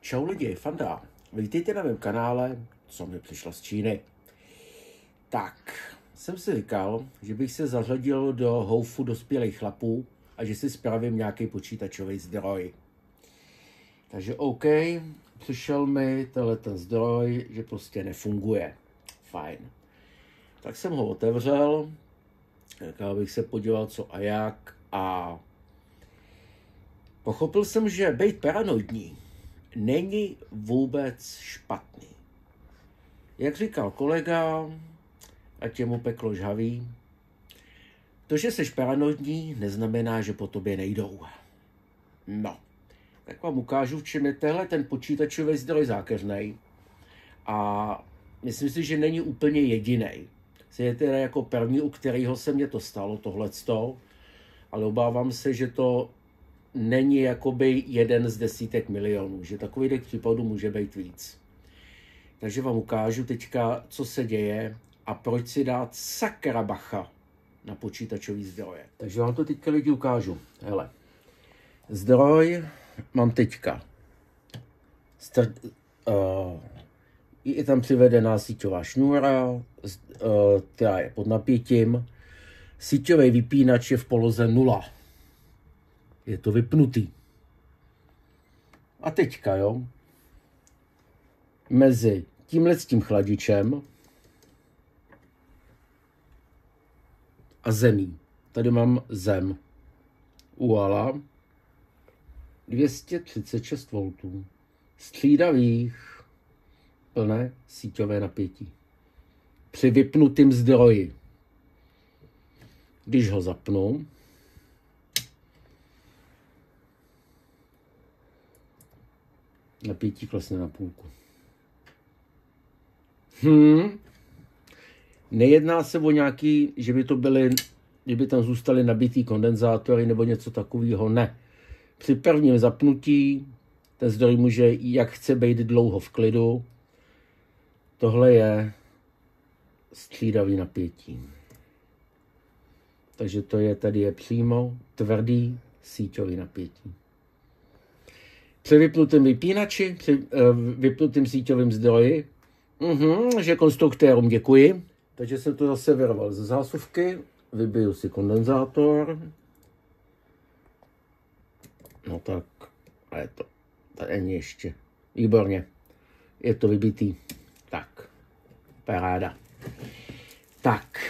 Čau lidi, Fanda. Vítejte na mém kanále, co mi přišlo z Číny. Tak, jsem si říkal, že bych se zařadil do houfu dospělých chlapů a že si spravím nějaký počítačový zdroj. Takže OK, přišel mi tenhle ten zdroj, že prostě nefunguje. Fajn. Tak jsem ho otevřel, říkal bych se podíval co a jak a pochopil jsem, že být paranoidní není vůbec špatný. Jak říkal kolega, a tě mu peklo žhaví, to, že jsi paranoidní, neznamená, že po tobě nejdou. No, tak vám ukážu, v čem je tenhle ten počítačový zdroj zákeřný. A myslím si, že není úplně jediný. Je teda jako první, u kterého se mě to stalo, tohleto, ale obávám se, že to není jakoby jeden z desítek milionů, že takových případů může být víc. Takže vám ukážu teďka, co se děje a proč si dát sakra bacha na počítačový zdroje. Takže vám to teďka lidi ukážu. Hele, zdroj mám teďka. Str- uh, je tam přivedená síťová šňůra, uh, která je pod napětím. Síťový vypínač je v poloze 0 je to vypnutý. A teďka, jo, mezi tímhle s tím chladičem a zemí. Tady mám zem. Uala 236 V. Střídavých plné síťové napětí. Při vypnutým zdroji. Když ho zapnu, napětí klesne na půlku. Hmm. Nejedná se o nějaký, že by to byly, že by tam zůstaly nabitý kondenzátory nebo něco takového, ne. Při prvním zapnutí ten zdroj může, jak chce být dlouho v klidu. Tohle je střídavý napětí. Takže to je, tady je přímo tvrdý síťový napětí. Při vypnutém vypínači, při uh, vypnutém síťovém zdroji, uh-huh, že konstruktérům děkuji. Takže jsem to zase vyroval ze zásuvky, vybiju si kondenzátor. No tak, a je to, tady není ještě. Výborně, je to vybitý. Tak, paráda. Tak.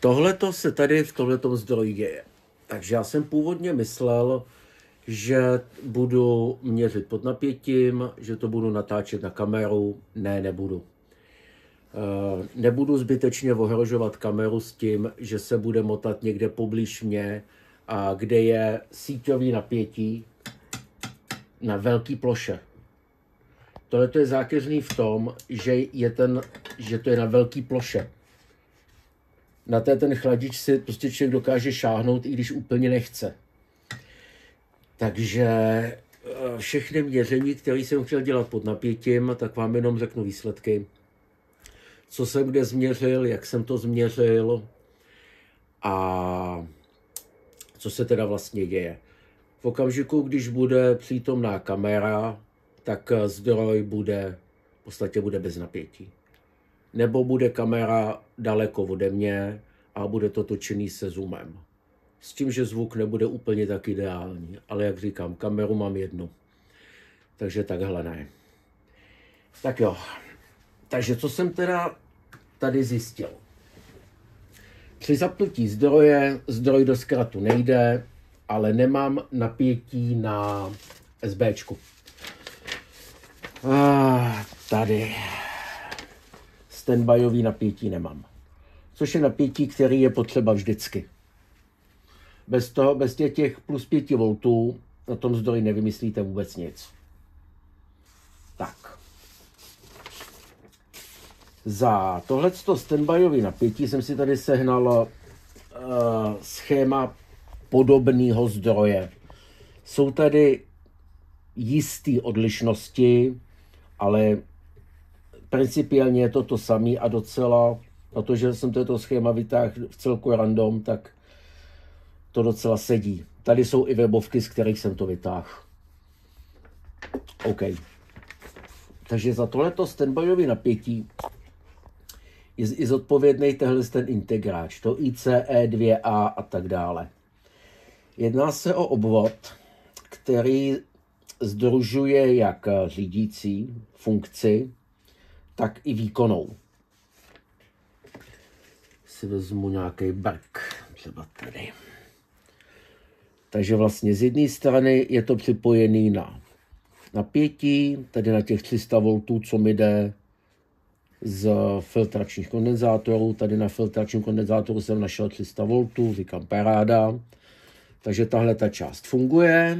Tohle se tady v tomto zdroji děje. Takže já jsem původně myslel, že budu měřit pod napětím, že to budu natáčet na kameru. Ne, nebudu. Eh, nebudu zbytečně ohrožovat kameru s tím, že se bude motat někde poblíž mě, a kde je síťový napětí na velký ploše. Tohle je zákeřný v tom, že, je ten, že to je na velký ploše na té ten chladič si prostě člověk dokáže šáhnout, i když úplně nechce. Takže eh, všechny měření, které jsem chtěl dělat pod napětím, tak vám jenom řeknu výsledky. Co jsem kde změřil, jak jsem to změřil a co se teda vlastně děje. V okamžiku, když bude přítomná kamera, tak zdroj bude, v podstatě bude bez napětí nebo bude kamera daleko ode mě a bude to točený se zoomem. S tím, že zvuk nebude úplně tak ideální, ale jak říkám, kameru mám jednu. Takže takhle ne. Tak jo. Takže co jsem teda tady zjistil? Při zapnutí zdroje, zdroj do zkratu nejde, ale nemám napětí na SBčku. Ah, tady standbyový napětí nemám. Což je napětí, který je potřeba vždycky. Bez, toho, bez těch, plus 5 V na tom zdroji nevymyslíte vůbec nic. Tak. Za tohleto standbyové napětí jsem si tady sehnal uh, schéma podobného zdroje. Jsou tady jisté odlišnosti, ale principiálně je to to samé a docela, protože jsem toto schéma vytáhl v celku random, tak to docela sedí. tady jsou i webovky, z kterých jsem to vytáhl. OK. Takže za tohleto standbyové napětí je, je zodpovědný tenhle ten integráč, to ICE 2A a tak dále. Jedná se o obvod, který združuje jak řídící funkci, tak i výkonou. Si vezmu nějaký brk, třeba tady. Takže vlastně z jedné strany je to připojený na napětí, tady na těch 300 V, co mi jde z filtračních kondenzátorů. Tady na filtračním kondenzátoru jsem našel 300 V, říkám paráda. Takže tahle ta část funguje.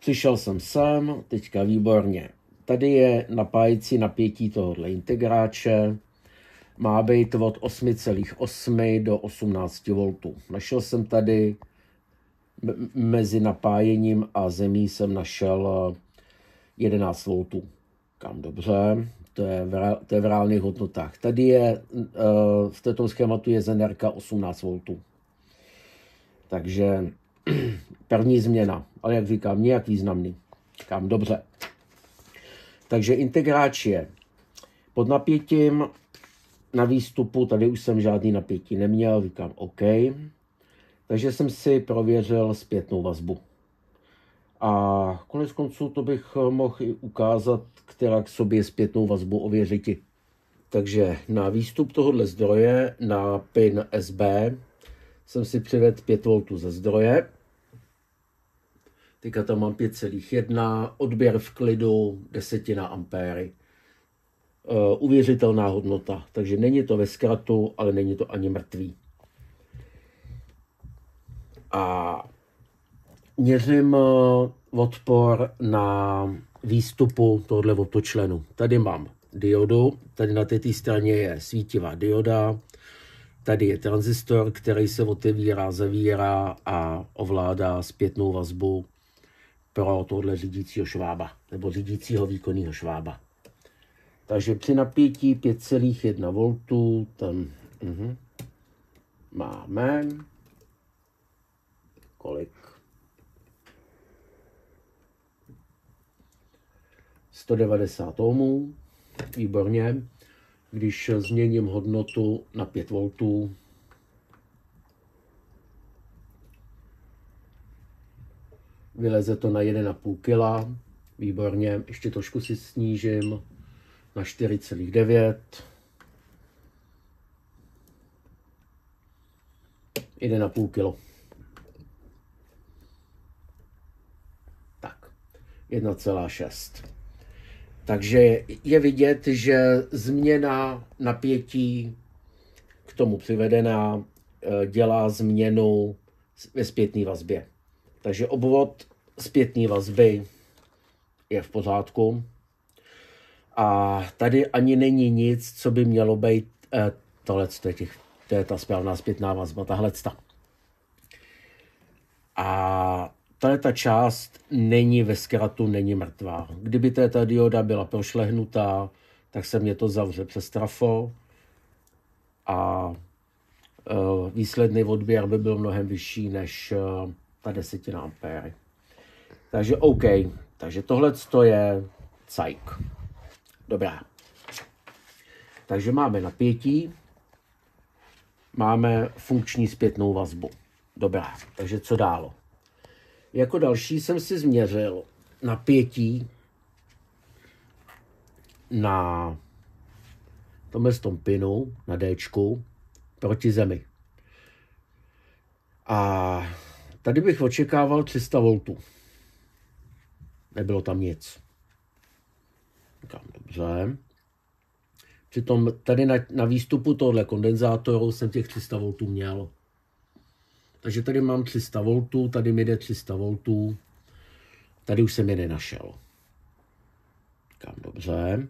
Přišel jsem sem, teďka výborně. Tady je napájecí napětí tohohle integráče. Má být od 8,8 do 18 V. Našel jsem tady mezi napájením a zemí jsem našel 11 V. Kam dobře, to je, v, to je v reálných hodnotách. Tady je, eh, v této schématu je zenerka 18 V. Takže první změna, ale jak říkám, nějak významný. Říkám, dobře. Takže integráč je pod napětím na výstupu, tady už jsem žádný napětí neměl, říkám OK. Takže jsem si prověřil zpětnou vazbu. A konec konců to bych mohl i ukázat, která k sobě zpětnou vazbu ověřit. Takže na výstup tohohle zdroje na pin SB jsem si přivedl 5 V ze zdroje. Teďka tam mám 5,1, odběr v klidu desetina ampéry. Uh, uvěřitelná hodnota, takže není to ve zkratu, ale není to ani mrtvý. A měřím uh, odpor na výstupu tohoto otočlenu. Tady mám diodu, tady na této straně je svítivá dioda, Tady je tranzistor, který se otevírá, zavírá a ovládá zpětnou vazbu pro tohle řídícího švába, nebo řídícího výkonného švába. Takže při napětí 5,1 V tam uh-huh, máme kolik? 190 ohmů, výborně. Když změním hodnotu na 5 V, vyleze to na 1,5 kg, výborně, ještě trošku si snížím na 4,9 1,5 kg. Tak, 1,6. Takže je vidět, že změna napětí k tomu přivedená eh, dělá změnu ve zpětné vazbě. Takže obvod zpětné vazby je v pořádku. A tady ani není nic, co by mělo být, eh, tohle to je, těch, to je ta správná zpětná vazba, tahle. A Tady ta část není ve zkratu, není mrtvá. Kdyby ta dioda byla prošlehnutá, tak se mě to zavře přes trafo a uh, výsledný odběr by byl mnohem vyšší než uh, ta desetina ampéry. Takže OK, takže tohle je cajk. Dobrá. Takže máme napětí, máme funkční zpětnou vazbu. Dobrá, takže co dálo? Jako další jsem si změřil napětí na tomhle tom pinu, na D proti zemi. A tady bych očekával 300 V. Nebylo tam nic. Říkám, dobře. Přitom tady na, na výstupu tohle kondenzátoru jsem těch 300 V měl. Takže tady mám 300 V, tady mi jde 300 V, tady už jsem je nenašel. Kam dobře.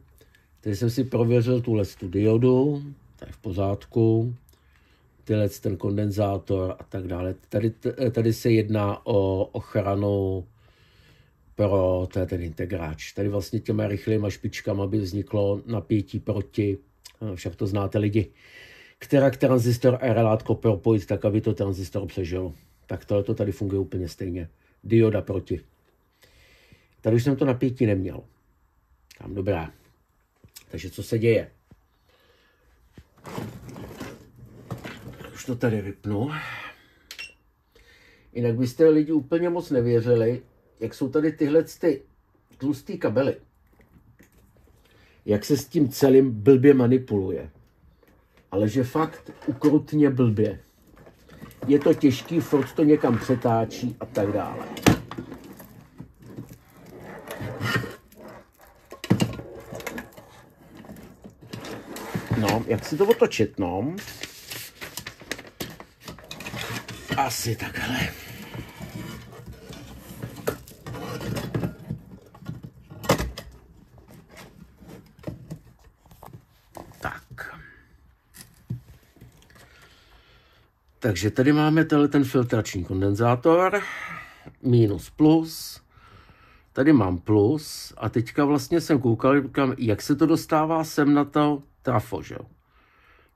Tady jsem si prověřil tuhle tu diodu, to je v pořádku, tyhle ten kondenzátor a tak dále. Tady, tady se jedná o ochranu pro ten integráč. Tady vlastně těma rychlýma špičkama by vzniklo napětí proti, však to znáte lidi, která tranzistor a relátko propojit tak, aby to tranzistor přežil. Tak tohle to tady funguje úplně stejně. Dioda proti. Tady už jsem to napětí neměl. Tam dobrá. Takže co se děje? Už to tady vypnu. Jinak byste lidi úplně moc nevěřili, jak jsou tady tyhle ty tlustý kabely. Jak se s tím celým blbě manipuluje. Ale že fakt ukrutně blbě. Je to těžký, furt to někam přetáčí a tak dále. No, jak si to otočit, no? Asi takhle. Tak. Takže tady máme tenhle ten filtrační kondenzátor, minus plus, tady mám plus a teďka vlastně jsem koukal, jak se to dostává sem na to trafo, že.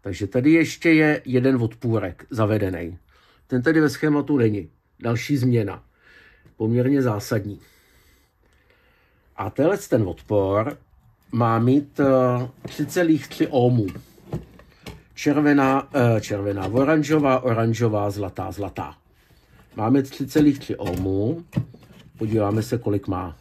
Takže tady ještě je jeden odpůrek zavedený. Ten tady ve schématu není. Další změna. Poměrně zásadní. A tenhle ten odpor má mít 3,3 eh, ohmů. Červená, eh, červená, oranžová, oranžová, zlatá, zlatá. Máme 3,3 ohmů. Podíváme se, kolik má.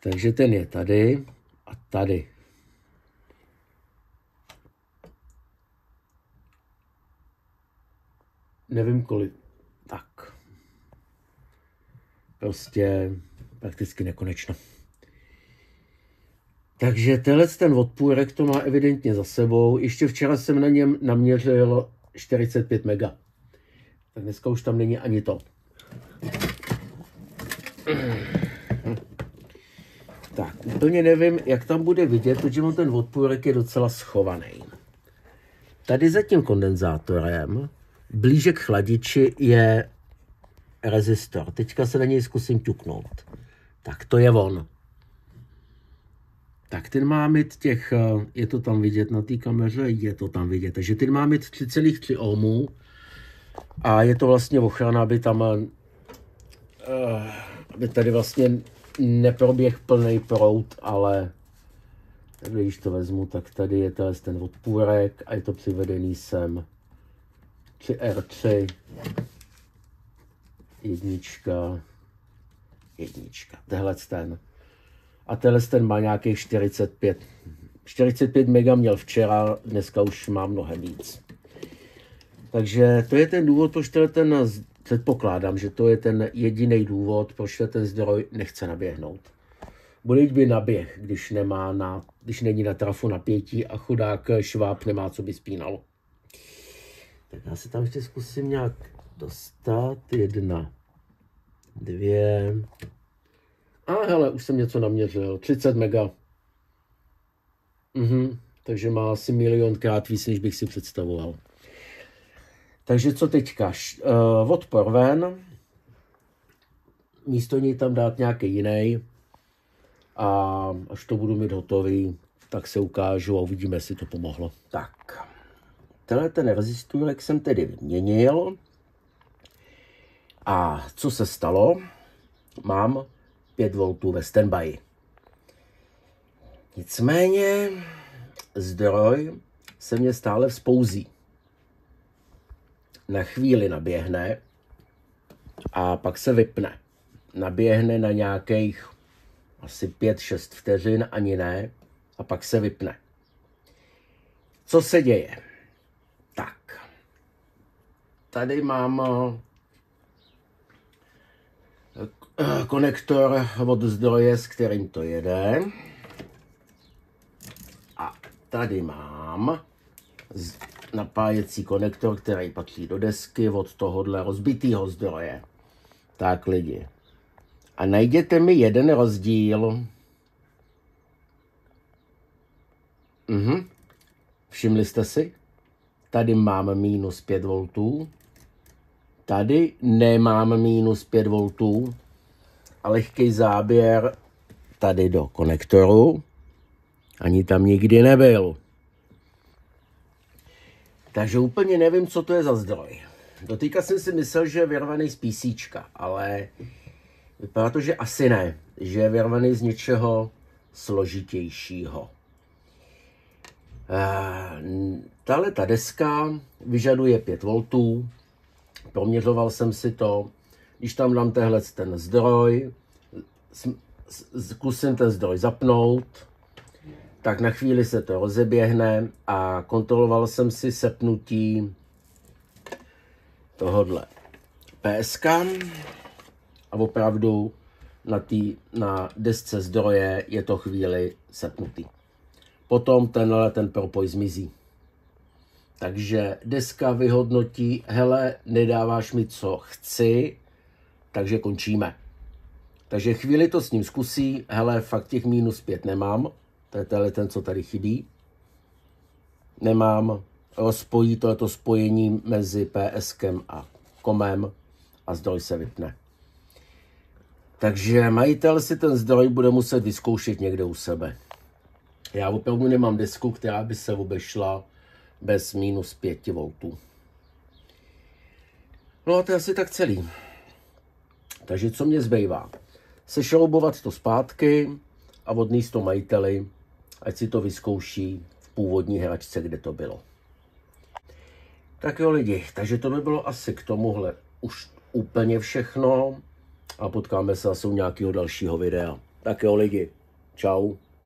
Takže ten je tady tady. Nevím kolik. Tak. Prostě prakticky nekonečno. Takže tenhle ten odpůrek to má evidentně za sebou. Ještě včera jsem na něm naměřil 45 mega. Tak dneska už tam není ani to. Tak, úplně nevím, jak tam bude vidět, protože ten odpůrek je docela schovaný. Tady za tím kondenzátorem, blíže k chladiči, je rezistor. Teďka se na něj zkusím ťuknout. Tak to je on. Tak ten má mít těch, eh, je to tam vidět na té kameře, je to tam vidět. Takže ten má mít 3,3 ohmů a je to vlastně ochrana, aby tam, uh, aby tady vlastně neproběh plný prout, ale když to vezmu, tak tady je ten odpůrek a je to přivedený sem. 3R3 jednička. Jednička, tehle ten. A tenhle ten má nějakých 45 45 mega měl včera, dneska už má mnohem víc. Takže to je ten důvod, proč ten Předpokládám, že to je ten jediný důvod, proč ten zdroj nechce naběhnout. Bude by naběh, když, nemá na, když není na trafu napětí a chudák šváb nemá, co by spínal. Tak já se tam ještě zkusím nějak dostat. Jedna, dvě. A hele, už jsem něco naměřil. 30 mega. Mhm, takže má asi milionkrát víc, než bych si představoval. Takže co teďka? Uh, odpor ven, místo něj tam dát nějaký jiný a až to budu mít hotový, tak se ukážu a uvidíme, jestli to pomohlo. Tak, tenhle ten rezistůrek jsem tedy vyměnil a co se stalo? Mám 5 V ve standby. Nicméně zdroj se mě stále vzpouzí na chvíli naběhne a pak se vypne. Naběhne na nějakých asi 5-6 vteřin, ani ne, a pak se vypne. Co se děje? Tak, tady mám eh, konektor od zdroje, s kterým to jede. A tady mám napájecí konektor, který patří do desky od tohohle rozbitého zdroje. Tak lidi. A najděte mi jeden rozdíl. Mhm. Všimli jste si? Tady mám minus 5 V. Tady nemám minus 5 V. A lehký záběr tady do konektoru. Ani tam nikdy nebyl. Takže úplně nevím, co to je za zdroj. Dotýka jsem si myslel, že je vyrvaný z PC, ale vypadá to, že asi ne. Že je vyrvaný z něčeho složitějšího. Eh, tahle ta deska vyžaduje 5 V. Proměřoval jsem si to. Když tam dám tehle ten zdroj, zkusím ten zdroj zapnout, tak na chvíli se to rozeběhne a kontroloval jsem si sepnutí tohodle PSK a opravdu na, tý, na desce zdroje je to chvíli sepnutý. Potom tenhle ten propoj zmizí. Takže deska vyhodnotí, hele, nedáváš mi, co chci, takže končíme. Takže chvíli to s ním zkusí, hele, fakt těch minus pět nemám, to je tenhle ten, co tady chybí. Nemám, rozpojí tohleto spojení mezi PSkem a komem a zdroj se vypne. Takže majitel si ten zdroj bude muset vyzkoušet někde u sebe. Já opravdu nemám desku, která by se obešla bez minus 5 V. No a to je asi tak celý. Takže co mě zbývá? Sešroubovat to zpátky a odníst to majiteli, ať si to vyzkouší v původní hračce, kde to bylo. Tak jo lidi, takže to by bylo asi k tomuhle už úplně všechno a potkáme se zase u nějakého dalšího videa. Tak jo lidi, čau.